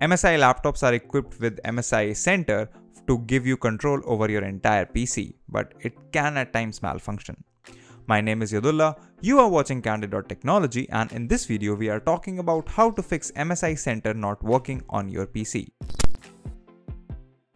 MSI laptops are equipped with MSI Center to give you control over your entire PC, but it can at times malfunction. My name is Yadullah, you are watching Candid.technology and in this video we are talking about how to fix MSI Center not working on your PC.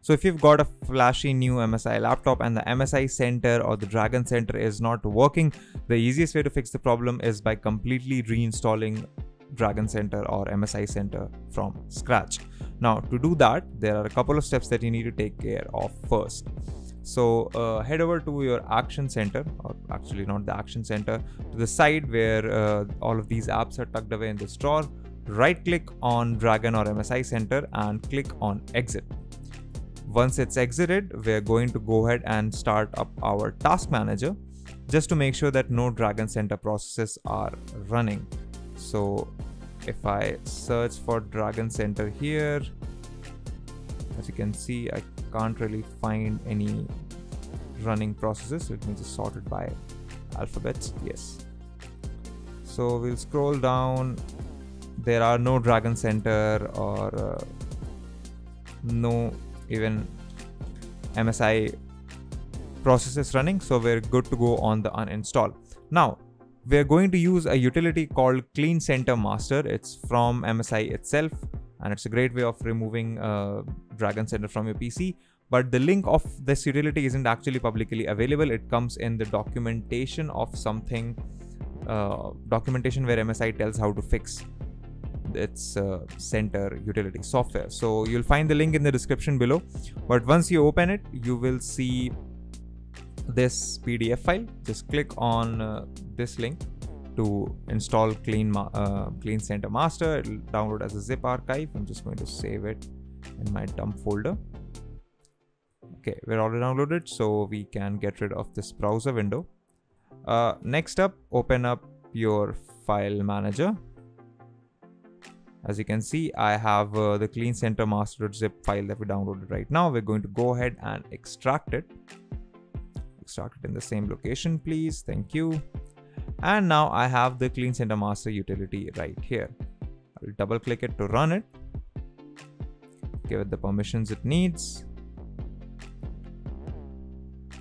So if you've got a flashy new MSI laptop and the MSI Center or the Dragon Center is not working, the easiest way to fix the problem is by completely reinstalling Dragon Center or MSI Center from scratch. Now to do that, there are a couple of steps that you need to take care of first. So uh, head over to your action center, or actually not the action center, to the side where uh, all of these apps are tucked away in this drawer. Right click on Dragon or MSI Center and click on exit. Once it's exited, we're going to go ahead and start up our task manager just to make sure that no Dragon Center processes are running. So if I search for Dragon Center here, as you can see, I can't really find any running processes. Let me just sort it by alphabets. Yes. So we'll scroll down. There are no Dragon Center or uh, no even MSI processes running. So we're good to go on the uninstall. Now we're going to use a utility called Clean Center Master. It's from MSI itself and it's a great way of removing uh, Dragon Center from your PC. But the link of this utility isn't actually publicly available. It comes in the documentation of something, uh, documentation where MSI tells how to fix its uh, center utility software. So you'll find the link in the description below. But once you open it, you will see this PDF file. Just click on uh, this link to install clean uh, clean center master. It'll download as a zip archive. I'm just going to save it in my dump folder. Okay we're already downloaded so we can get rid of this browser window. Uh, next up open up your file manager. As you can see i have uh, the clean center master.zip file that we downloaded right now. We're going to go ahead and extract it extract it in the same location please thank you and now I have the Clean Center Master utility right here. I'll double click it to run it. Give it the permissions it needs.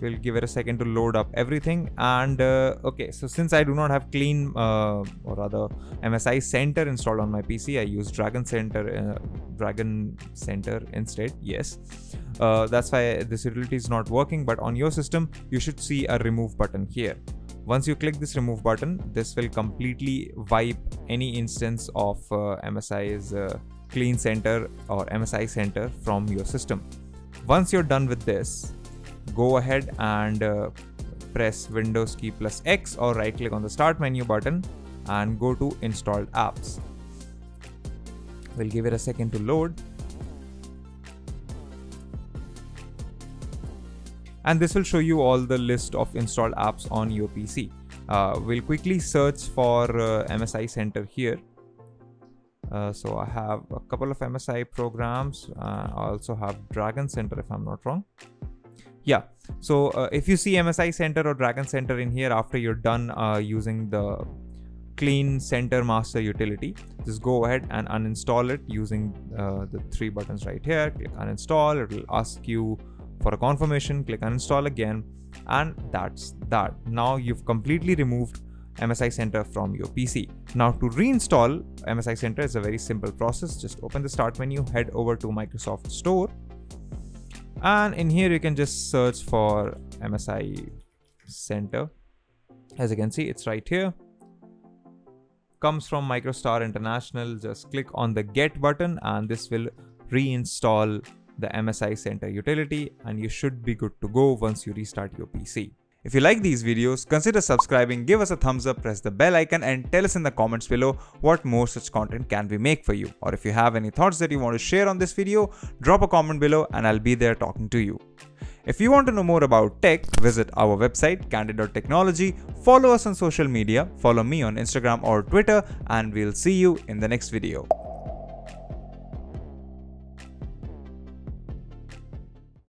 We'll give it a second to load up everything. And uh, okay, so since I do not have clean uh, or rather MSI Center installed on my PC, I use Dragon Center, uh, Dragon Center instead. Yes, uh, that's why this utility is not working. But on your system, you should see a remove button here. Once you click this remove button, this will completely wipe any instance of uh, MSI's uh, clean center or MSI center from your system. Once you're done with this, go ahead and uh, press Windows key plus X or right click on the start menu button and go to installed apps. We'll give it a second to load and this will show you all the list of installed apps on your PC. Uh, we'll quickly search for uh, MSI Center here. Uh, so I have a couple of MSI programs. Uh, I also have Dragon Center if I'm not wrong. Yeah, so uh, if you see MSI Center or Dragon Center in here after you're done uh, using the clean center master utility just go ahead and uninstall it using the three buttons right here click uninstall it will ask you for a confirmation, click uninstall again, and that's that. Now you've completely removed MSI Center from your PC. Now to reinstall MSI Center is a very simple process. Just open the start menu, head over to Microsoft Store, and in here you can just search for MSI Center. As you can see, it's right here. Comes from MicroStar International. Just click on the Get button, and this will reinstall the MSI Center utility and you should be good to go once you restart your PC. If you like these videos, consider subscribing, give us a thumbs up, press the bell icon and tell us in the comments below what more such content can we make for you. Or if you have any thoughts that you want to share on this video, drop a comment below and I'll be there talking to you. If you want to know more about tech, visit our website candid.technology, follow us on social media, follow me on Instagram or Twitter and we'll see you in the next video.